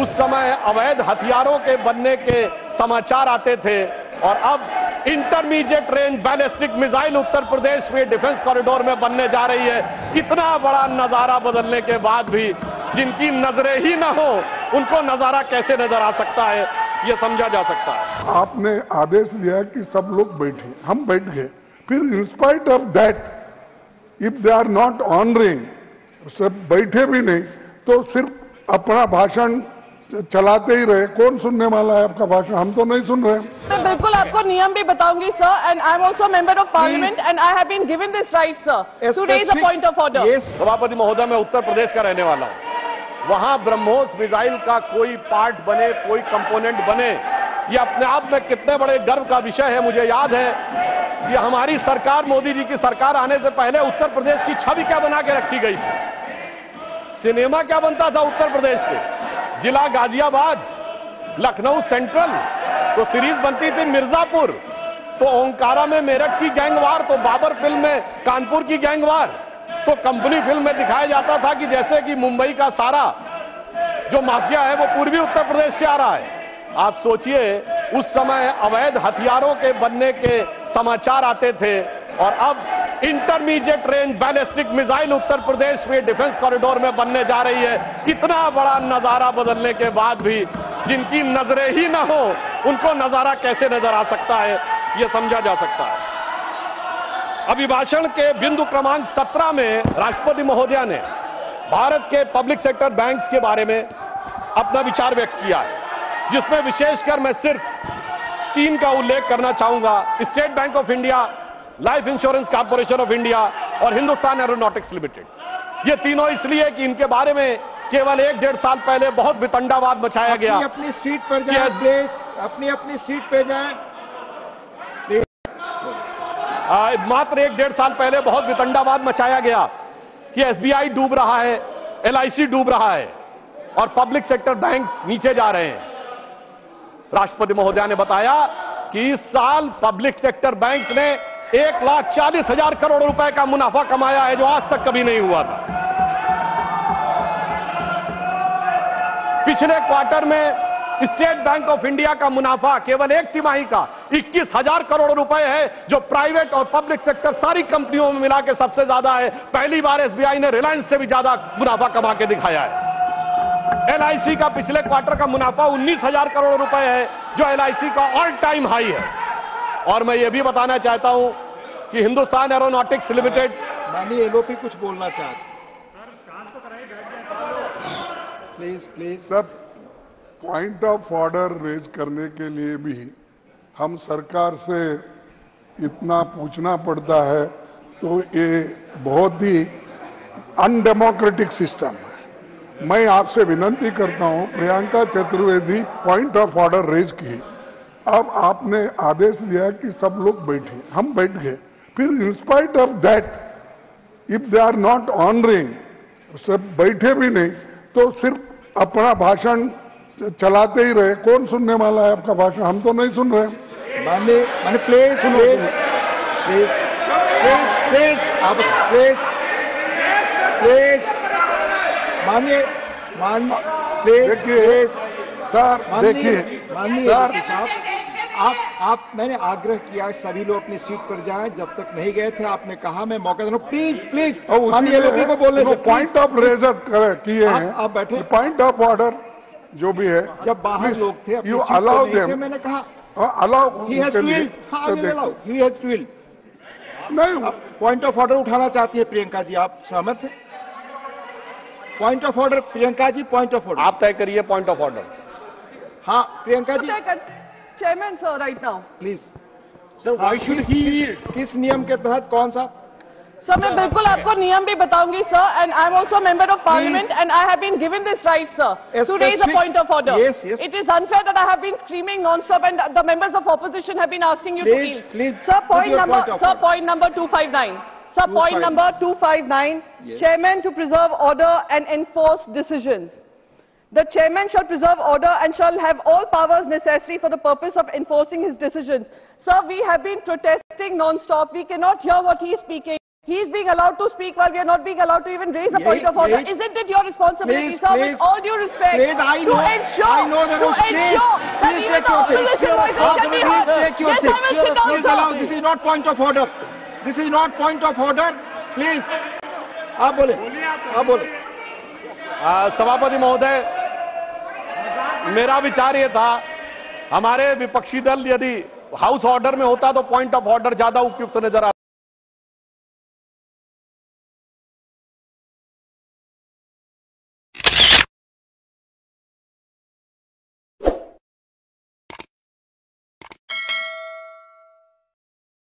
उस समय अवैध हथियारों के बनने के समाचार आते थे और अब intermediate range ballistic missile Uttar Pradesh में डिफेंस कॉरिडोर में बनने जा रही है। इतना बड़ा नज़ारा बदलने के बाद भी जिनकी नज़रें ही ना हो, उनको नज़ारा कैसे नज़र आ सकता है, ये समझा जा सकता है। आपने आदेश दिया कि सब लोग बैठे, हम बैठ गए। फिर in spite of that if they are not honouring सब बैठे भी नहीं तो सिर्फ़ अपना भाषण चलाते ही रहे। कौन सुनने वाला है आपका भाषण? हम तो नहीं सुन रहे। मैं बिल्कुल आपको नियम भी बताऊँगी sir and I am also member of parliament and I have been given this right sir to raise a point of order सभापति महोदय मैं उत्तर प्रदेश का रहने वाला हूँ। वहाँ ब्रह्मोस मिसाइल का कोई पार्ट बने कोई कंपोनेंट बने ये अपने आप में कितने बड़े गर्व का विषय है मुझे याद है कि हमारी सरकार मोदी जी की सरकार आने से पहले उत्तर प्रदेश की छवि क्या बना के रखी गई थी? सिनेमा क्या बनता था उत्तर प्रदेश पे? जिला गाजियाबाद, लखनऊ सेंट्रल तो सीरीज़ बनती थी मिर्जापुर। तो ओंकारा में मेरठ की गैंगवार तो बाबर फ़िल्म में कानपुर की गैंगवार। तो कंपनी फ़िल्म में दिखाया जाता था कि जैसे कि मुंबई का सारा जो माफिया है, वो पूर्वी उत्तर प्रदेश से आ रहा है। आप सोचिए, उस समय अवैध हथियारों के बनने के समाचार आते थे। और अब intermediate range ballistic missile Uttar Pradesh में डिफेंस कॉरिडोर में बनने जा रही है। इतना बड़ा नज़ारा बदलने के बाद भी जिनकी नज़रें ही ना हो, उनको नज़ारा कैसे नज़र आ सकता है, ये समझा जा सकता है। अभिभाषण के बिंदु क्रमांक 17 में राष्ट्रपति महोदया ने भारत के पब्लिक सेक्टर बैंक्स के बारे में अपना विचार व्यक्त किया है, जिसमें विशेषकर मैं सिर्फ़ तीन का उल्लेख करना चाहूँगा। State Bank of India Life Insurance Corporation of India और हिंदुस्तान एरोनॉटिक्स लिमिटेड। ये तीनों इसलिए कि इनके बारे में केवल एक डेढ़ साल पहले बहुत वितंडावाद मचाया अपनी गया। अपनी सीट पर जाए. प्लीज़ अपनी अपनी सीट पे जाए। मात्र एक डेढ़ साल पहले बहुत वितंडावाद मचाया गया कि एसबीआई डूब रहा है एलआईसी डूब रहा है और पब्लिक सेक्टर बैंक्स नीचे जा रहे हैं। राष्ट्रपति महोदया ने बताया कि इस साल पब्लिक सेक्टर बैंक्स ने एक लाख चालीस हज़ार करोड़ रुपए का मुनाफा कमाया है जो आज तक कभी नहीं हुआ था। पिछले क्वार्टर में स्टेट बैंक ऑफ़ इंडिया का मुनाफा केवल एक तिमाही का इक्कीस हज़ार करोड़ रुपए है, जो प्राइवेट और पब्लिक सेक्टर सारी कंपनियों में मिला के सबसे ज़्यादा है। पहली बार एसबीआई ने रिलायंस से भी ज़्यादा मुनाफा कमा के दिखाया है। एलआईसी का पिछले क्वार्टर का मुनाफा उन्नीस हज़ार करोड़ रुपए है, जो एलआईसी का ऑल टाइम हाई है। और मैं ये भी बताना चाहता हूँ कि हिंदुस्तान एरोनॉटिक्स लिमिटेड माननीय एलओपी कुछ बोलना चाहते please please sir point of order raise करने के लिए भी हम सरकार से इतना पूछना पड़ता है तो ये बहुत ही अनडेमोक्रेटिक सिस्टम है। मैं आपसे विनंती करता हूँ Priyanka Chaturvedi point of order raise की। अब आपने आदेश दिया कि सब लोग बैठे हम बैठ गए। फिर in spite of that if they are not honouring सब बैठे भी नहीं तो सिर्फ़ अपना भाषण चलाते ही रहे। कौन सुनने वाला है आपका भाषण? हम तो नहीं सुन रहे। माननीय माननीय please please please please please आप प्लीज़ प्लीज़ माननीय मान प्लीज़ प्लीज़ सर देखिए सर। आप आप मैंने आग्रह किया सभी लोग अपनी सीट पर जाएँ जब तक नहीं गए थे आपने कहा मैं मौका दे रहा हूँ। प्लीज़ प्लीज़ माननीय एलओपी को बोलने दे पॉइंट ऑफ़ रेजर किए हैं। आप बैठे। पॉइंट ऑफ़ ऑर्डर जो भी है। जब बाहर लोग थे यू अलाउ नहीं थे, देम मैंने कहा अलाउ ही हैज़ टू हाँ अलाउ ही हैज़ टू नहीं। पॉइंट ऑफ़ ऑर्डर उठाना चाहती है प्रियंका जी आप सहमत हैं? Point of order Priyanka ji point of order आप तय करिए पॉइंट ऑफ़ ऑर्डर हाँ Priyanka ji. Chairman sir right now please sir why should he किस नियम के तहत कौन सा? सर मैं बिल्कुल आपको नियम भी बताऊँगी sir and I am also member of parliament and I have been given this right sir to raise a point of order it is unfair that I have been screaming nonstop and the members of opposition have been asking you to leave sir point number sir point number 259 sir point number 259 chairman to preserve order and enforce decisions The chairman shall preserve order and shall have all powers necessary for the purpose of enforcing his decisions. Sir, we have been protesting non-stop. We cannot hear what he is speaking. He's being allowed to speak while we are not being allowed to even raise a point of order. Please, Isn't it your responsibility, please, sir, please. with all due respect, Please, I to know- ensure, I know the to rules. Please, ensure that please even take the your seat. opposition voices Please can be heard? take your Yes, seat. I will sit down, Please sir. allow. This is not point of order. This is not point of order. Please. आप बोले आप बोले आ, सभापति महोदय मेरा विचार ये था, हमारे विपक्षी दल यदि हाउस ऑर्डर में होता तो पॉइंट ऑफ़ ऑर्डर ज़्यादा उपयुक्त नज़र आता